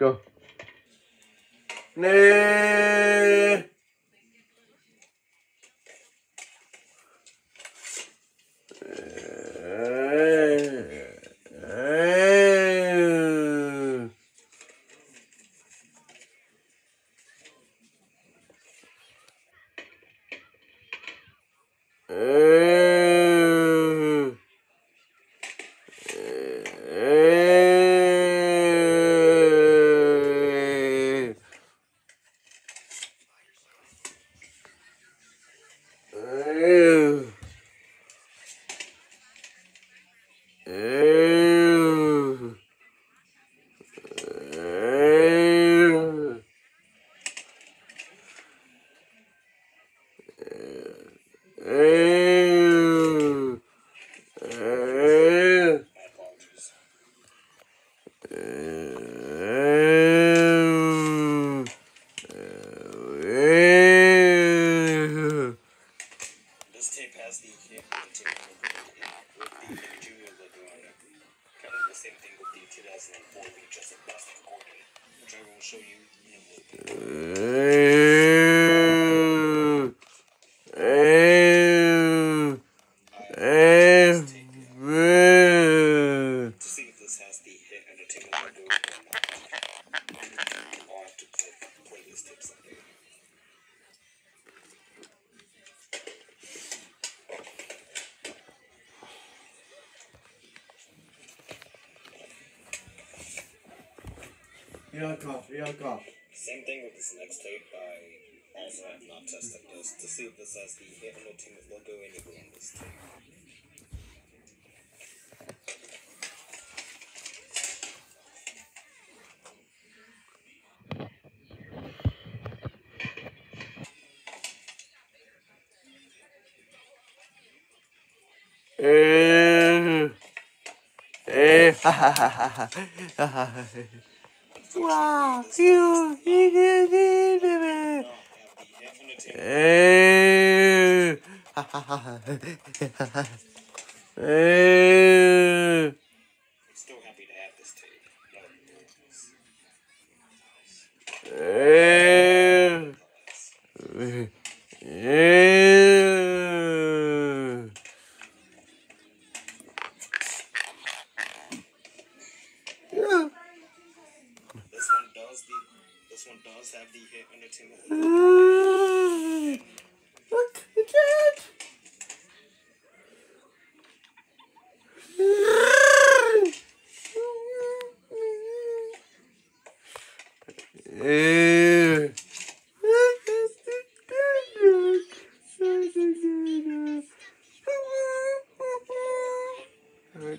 cơ. Nê. Hey. Will show you in a uh, Yakov, Yakov. Same thing with this next tape. I also have not tested this to see if this has the hit entertainment logo anywhere on this tape. Wow, you, you did it. Now I have hit entertainment I'm still happy to have this tape. No, it's- This one does the. This one does have the hit entertainment. logo. Look, it's it.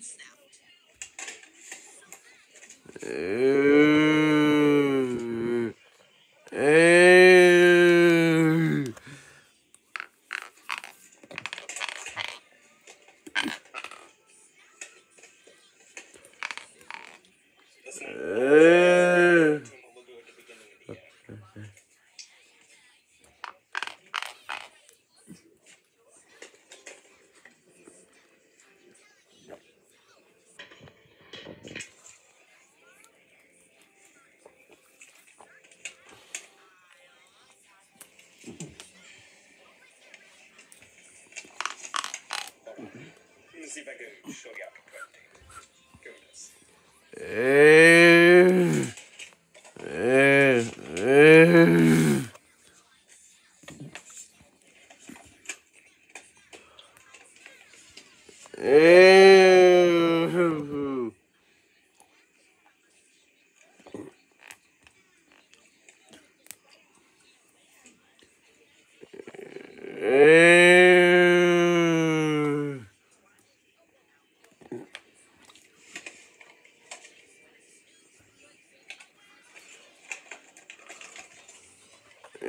has see if I can show you how to put tape. Here it is. This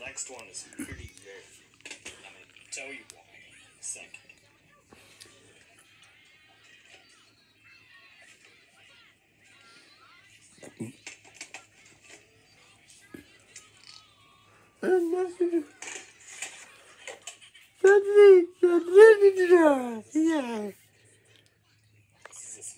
next one is pretty good. I'm going to tell you why in a second. And that's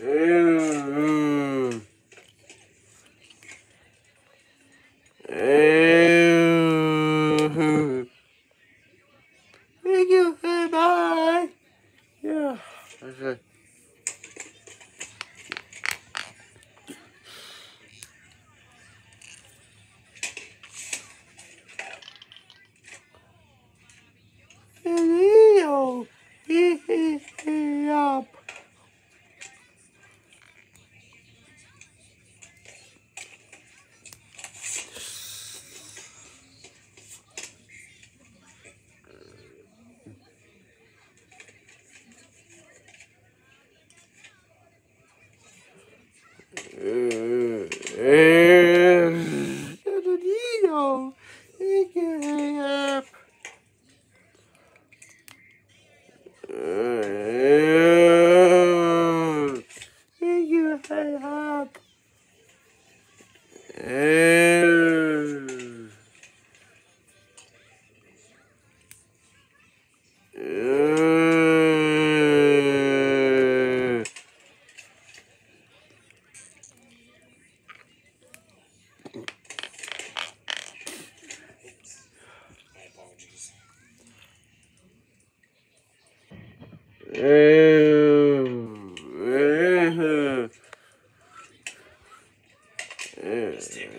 Hey. Hmm. Hey.